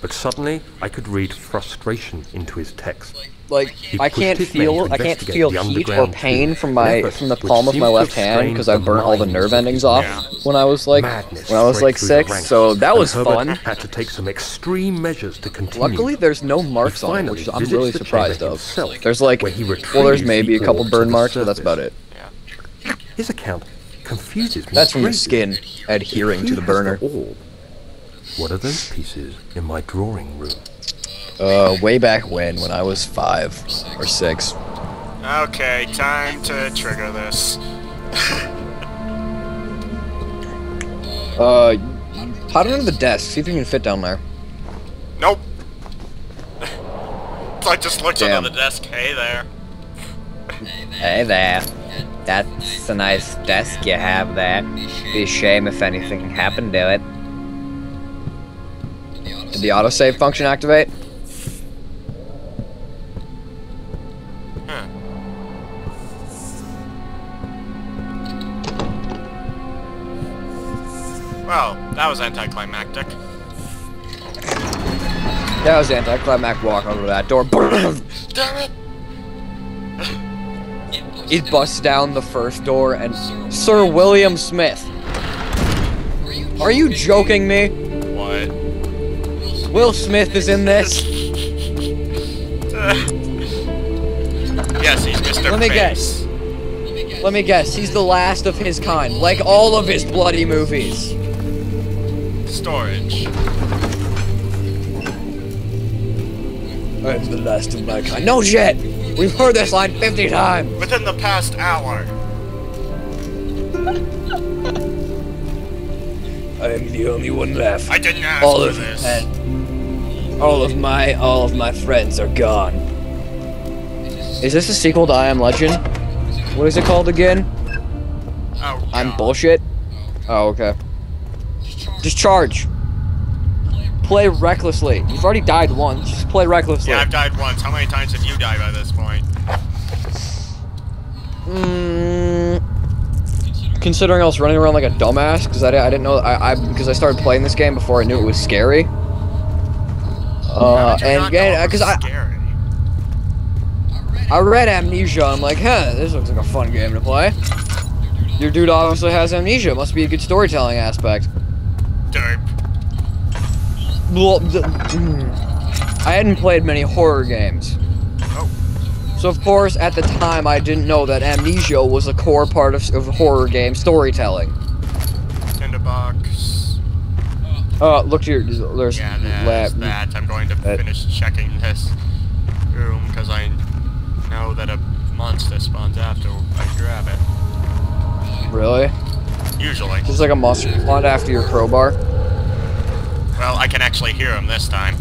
but suddenly I could read frustration into his text. Like I can't his men to feel I can't feel heat or pain from my from the palm of my left hand because I burnt all the nerve endings off Yeah. when I was like Madness when I was like six. ranks, So that was Herbert fun. had to take some extreme measures to continue. Luckily, there's no marks on it, which I'm really surprised of. himself, There's like, he well, there's maybe a couple burn marks, but that's about it. His account confuses me. That's from the skin adhering to the burner. orb. What are those pieces in my drawing room? Uh, way back when, when I was five or six. Okay, time to trigger this. Uh, hide under the desk. See if you can fit down there. Nope. I just looked Damn. under the desk. Hey there. Hey there. That's a nice desk you have there. Be a shame if anything happened to it. Did the autosave function activate? Huh. Well, that was anticlimactic. That was anticlimactic walk over that door. Damn it! he busts down the first door and Sir William Smith. Are you joking me? Will Smith is in this? Uh, yes, he's Mr. Let me Face. Let me guess, he's the last of his kind, like all of his bloody movies. Storage. I'm the last of my kind. No shit! We've heard this line 50 times! Within the past hour. I am the only one left. I didn't ask all for of this. All of my all of my friends are gone. Is this a sequel to I Am Legend? What is it called again? Oh, I'm bullshit. Oh, okay. Just charge. Play recklessly. You've already died once. Just play recklessly. Yeah, I've died once. How many times have you died by this point? Mm, considering I was running around like a dumbass because I, I didn't know I, I because I started playing this game before I knew it was scary. Uh, How did you not and know it and was because I? I read Amnesia, I'm like, huh, this looks like a fun game to play. Your dude obviously has amnesia. Must be a good storytelling aspect. Derp. Well, the, mm, I hadn't played many horror games. Oh. So of course, at the time, I didn't know that amnesia was a core part of, of horror game storytelling. Tinderbox. Uh, look here. There's Yeah, lab- there's that. I'm going to that- finish checking this room because I know that a monster spawns after I grab it. Really? Usually. Just like a monster spawned after your crowbar. Well, I can actually hear him this time.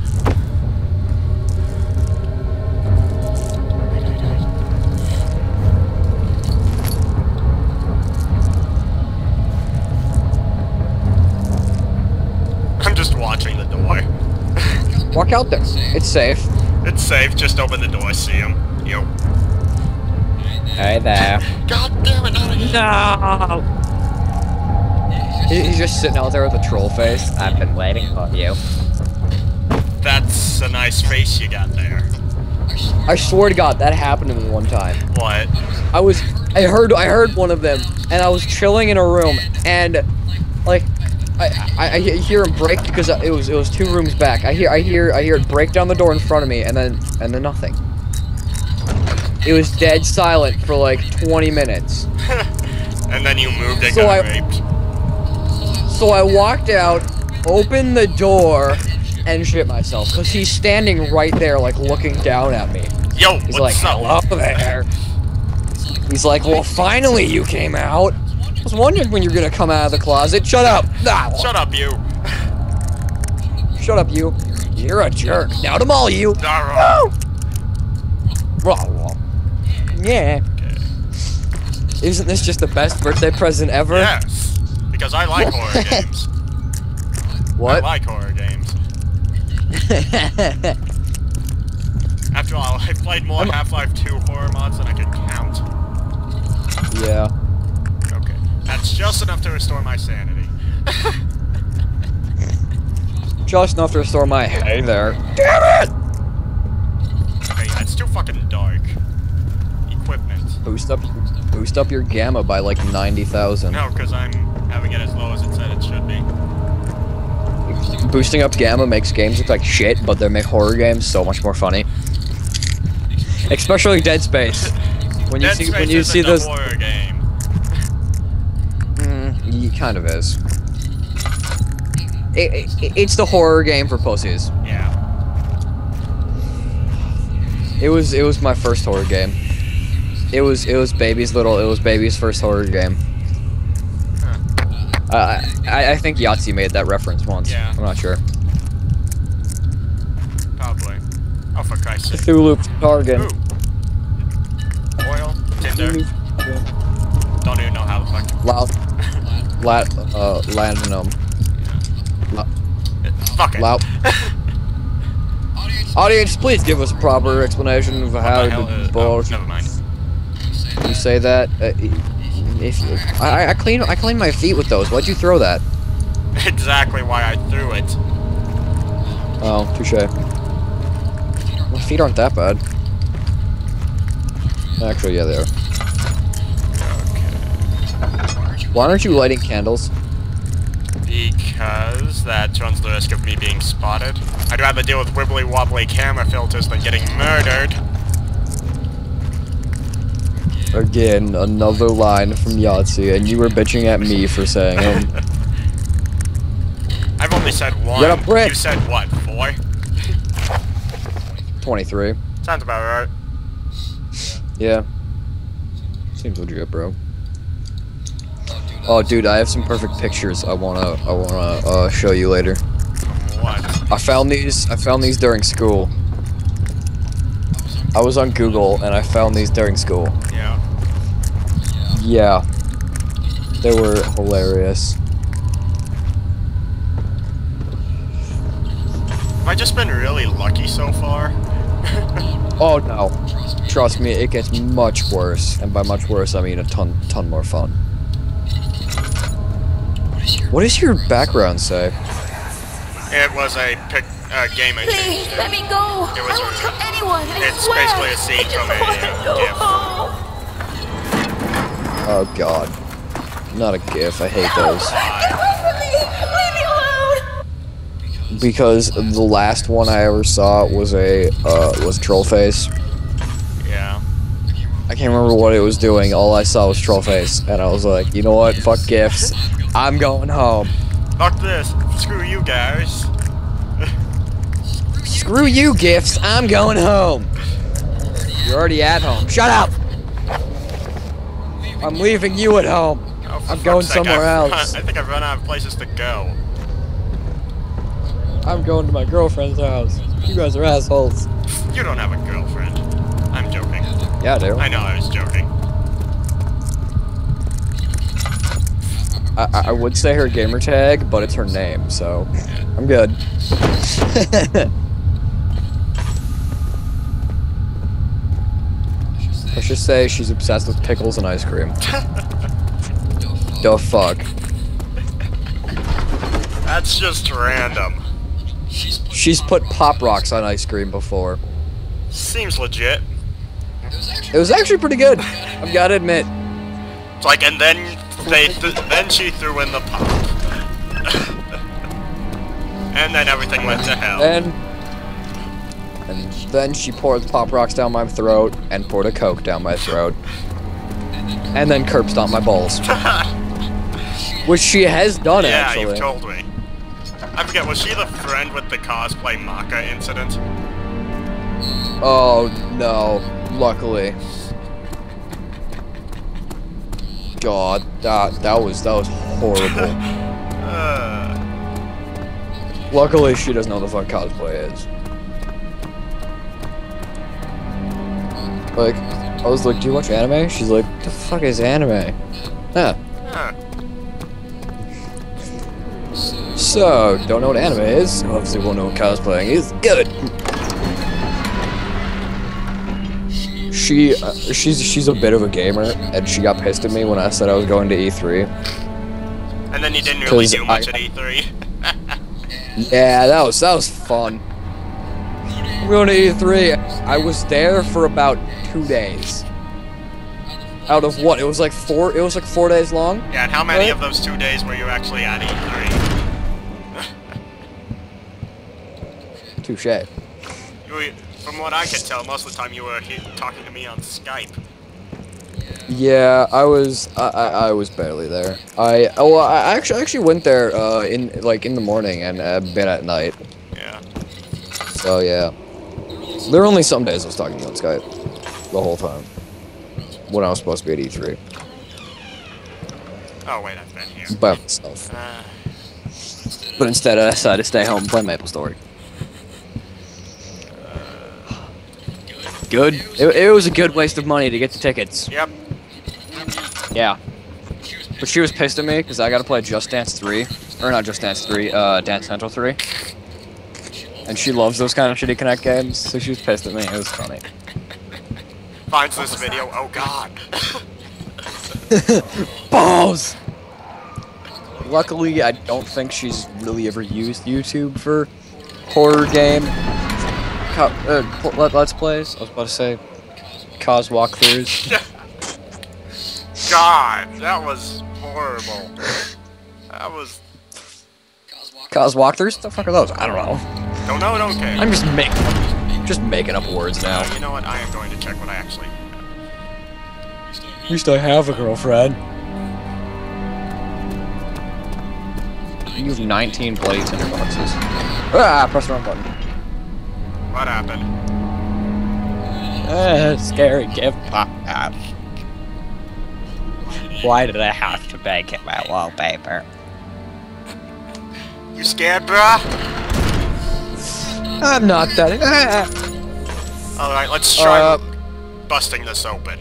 Watching the door. Walk out there. It's safe. It's safe, just open the door, see him. Yo. Hey there. God damn it, not again. No. He's just sitting out there with a troll face. I've been waiting for you. That's a nice face you got there. I swear to God, that happened to me one time. What? I was, I heard, I heard one of them, and I was chilling in a room, and like, I, I, I hear him break because it was, it was two rooms back. I hear, I hear, I hear it break down the door in front of me, and then, and then nothing. It was dead silent for like 20 minutes. And then you moved and So got I- raped. So I walked out, opened the door, and shit myself because he's standing right there, like looking down at me. Yo, He's what's like, up? hello there. He's like, well, finally you came out. I was wondering when you're gonna come out of the closet. Shut up. Ah, Shut up, you. Shut up, you. You're a jerk. Now to maul you. Darrow. Yeah. Isn't this just the best birthday present ever? Yes. Because I like horror games. What? I like horror games. After all, I played more Half-Life 2 horror mods than I could count. yeah. Okay. That's just enough to restore my sanity. Just enough to restore my hey there. Damn it! Okay, yeah, it's too fucking dark. Equipment. Boost up, boost up your gamma by like ninety thousand. No, because I'm having it as low as it said it should be. Boosting up gamma makes games look like shit, but they make horror games so much more funny. Especially Dead Space. When you Dead see Space when you isn't see a those, horror game. Kind of is. It, it, it's the horror game for pussies. Yeah. It was it was my first horror game. It was it was baby's little it was baby's first horror game. Huh. Uh, I I think Yahtzee made that reference once. Yeah. I'm not sure. Probably. Oh, for Christ's sake. Cthulhu Targan. Oil. Tinder. Don't even know how the fuck. Loud. Lat. Uh. Latinum. Fuck it. Loud. Audience, please give us a proper explanation of how the hell is- oh, never mind. You say that. Uh, if I, I clean I clean my feet with those. Why'd you throw that? exactly why I threw it. Oh, touche. My feet aren't that bad. Actually, yeah, they are. Why aren't you lighting candles? Because that runs the risk of me being spotted. I'd rather deal with wibbly wobbly camera filters than getting murdered. Again, another line from Yahtzee, and you were bitching at me for saying them. I've only said one. Get a brick. You said what? Four? 23. Sounds about right. Yeah. Seems legit, bro. Oh, dude, I have some perfect pictures. I wanna, I wanna uh, show you later. What? I found these. I found these during school. I was on Google and I found these during school. Yeah. Yeah. They were hilarious. Have I just been really lucky so far? Oh no. Trust me, it gets much worse. And by much worse, I mean a ton, ton more fun. What does your background say? It was a pic, uh, game I Please, changed. let me go. It I was won't a- tell anyone. I it's swear. basically a scene I from a, uh, go GIF. home. Oh god. Not a GIF, I hate No, those. get away from me. Leave me alone. Because the last one I ever saw was a, uh, was Trollface. Yeah. I can't remember what it was doing. All I saw was Trollface, and I was like, you know what? Fuck gifts. I'm going home. Fuck this. Screw you guys. Screw you, gifts. I'm going home. You're already at home. Shut up. I'm leaving you at home. Oh, I'm going somewhere I've- else. I think I've run out of places to go. I'm going to my girlfriend's house. You guys are assholes. You don't have a girlfriend. I'm joking. Yeah, I do. I know I was joking. I, I- I would say her gamer tag, but it's her name, so I'm good. Let's just say she's obsessed with pickles and ice cream. the fuck? That's just random. She's put pop rocks on ice cream before. Seems legit. It was actually pretty good. I've got to admit. It's like, and then they, th then she threw in the pop. and then everything went to hell. Then, and then she poured pop rocks down my throat and poured a coke down my throat, and then curb stomped my balls, which she has done yeah, actually. you've told me. I forget, was she the friend with the cosplay Maka incident? Oh no! Luckily. God, that that was that was horrible. Uh, Luckily, she doesn't know the fuck cosplay is. Like, I was like, "Do you watch anime?" She's like, "The fuck is anime?" Huh. huh. So, don't know what anime is. Obviously, won't know what cosplaying is. Good. She, uh, she's she's a bit of a gamer, and she got pissed at me when I said I was going to E3. And then you didn't really do much I- at E3. Yeah, that was that was fun. We're going to E3. I was there for about two days. Out of what? It was like four. It was like four days long. Yeah, and how many Right. of those two days were you actually at E E3? Touche. From what I can tell, most of the time you were talking to me on Skype. Yeah, I was. I, I, I was barely there. I oh well, I actually I actually went there uh in like in the morning and uh, been at night. Yeah. So yeah, there were only some days I was talking to you on Skype the whole time when I was supposed to be at E3 Oh wait, I've been here. by myself. Uh, But instead, I decided to stay home and play Maple Story. Good. It, it was a good waste of money to get the tickets. yep. Yeah. But she was pissed at me because I got to play Just Dance 3. Or not Just Dance 3, uh, Dance Central 3. And she loves those kind of shitty Kinect games, so she was pissed at me. It was funny. Finds this video. Oh god. Balls! Luckily, I don't think she's really ever used YouTube for horror game. Co uh, let, let's plays. I was about to say cause walkthroughs. god, that was horrible. That was. Cause walkthroughs? What the fuck are those? I don't know. Don't know, don't care. I'm just making just making up words now. Uh, you know what? I am going to check what I actually. At least I have a girlfriend. You have 19 bloody tinderboxes. Ah, press the wrong button. What happened? Ah, scary gift pop up. Why did I have to make it my wallpaper? You scared, bruh? I'm not that. Ah. Alright, let's try Uh, busting this open.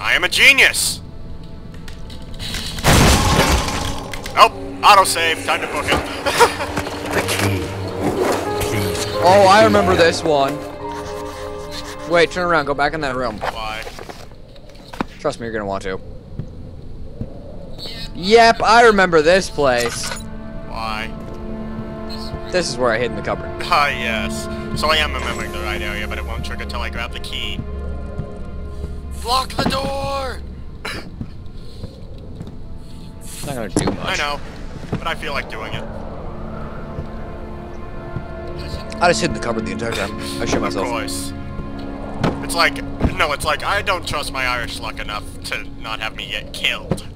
I am a genius! Oh, autosave. Time to book it. The key. Please. Oh, I remember this one. Wait, turn around. Go back in that room. Why? Trust me, you're gonna want to. Yep, I remember this place. Why? This is where I hid in the cupboard. Ah, yes. So I am remembering the right area, but it won't trigger until I grab the key. Lock the door! It's not gonna do much. I know, but I feel like doing it. I just hid in the cupboard the entire time. I shit Of myself. course. It's like, no, it's like, I don't trust my Irish luck enough to not have me get killed.